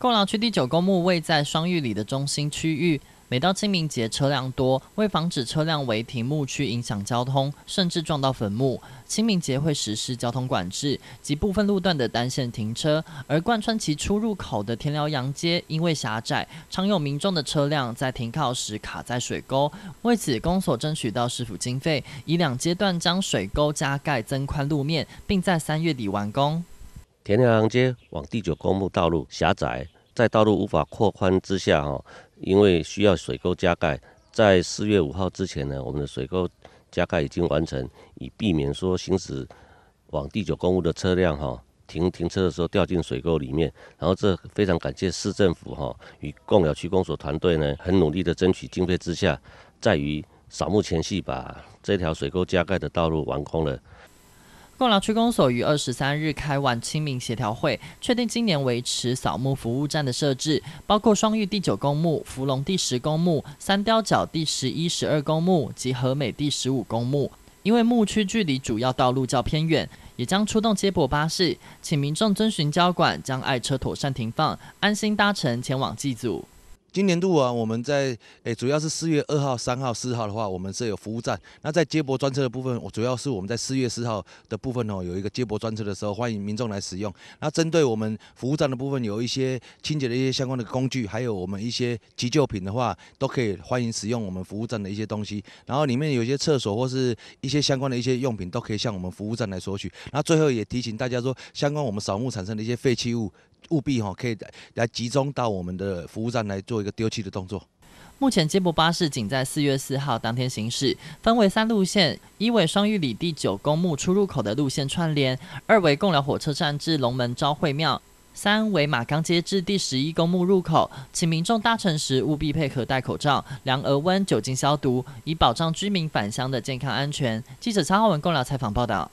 贡寮区第九公墓位在双玉里的中心区域，每到清明节车辆多，为防止车辆违停墓区影响交通，甚至撞到坟墓，清明节会实施交通管制及部分路段的单线停车。而贯穿其出入口的田寮洋街，因为狭窄，常有民众的车辆在停靠时卡在水沟。为此，公所争取到市府经费，以两阶段将水沟加盖增宽路面，并在三月底完工。田寮洋街往第九公墓道路狭窄，在道路无法扩宽之下，哈，因为需要水沟加盖，在四月五号之前呢，我们的水沟加盖已经完成，以避免说行驶往第九公墓的车辆，哈，停停车的时候掉进水沟里面。然后这非常感谢市政府，哈，与贡寮区公所团队呢，很努力的争取经费之下，在于扫墓前夕把这条水沟加盖的道路完工了。贡寮区公所于二十三日开完清明协调会，确定今年维持扫墓服务站的设置，包括双玉第九公墓、芙蓉第十公墓、三雕角第十一、十二公墓及和美第十五公墓。因为墓区距离主要道路较偏远，也将出动接驳巴士，请民众遵循交管，将爱车妥善停放，安心搭乘前往祭祖。今年度啊，我们在诶，主要是四月二号、三号、四号的话，我们是有服务站。那在接驳专车的部分，我主要是我们在四月四号的部分哦，有一个接驳专车的时候，欢迎民众来使用。那针对我们服务站的部分，有一些清洁的一些相关的工具，还有我们一些急救品的话，都可以欢迎使用我们服务站的一些东西。然后里面有一些厕所或是一些相关的一些用品，都可以向我们服务站来索取。那最后也提醒大家说，相关我们扫墓产生的一些废弃物。务必哈可以来集中到我们的服务站来做一个丢弃的动作。目前接驳巴士仅在四月四号当天行驶，分为三路线：一为双玉里第九公墓出入口的路线串联；二为贡寮火车站至龙门昭惠庙；三为马岗街至第十一公墓入口。请民众搭乘时务必配合戴口罩、量额温、酒精消毒，以保障居民返乡的健康安全。记者曹浩文贡寮采访报道。